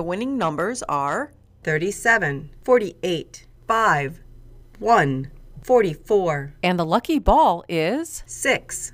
The winning numbers are 37, 48, 5, 1, 44, and the lucky ball is 6.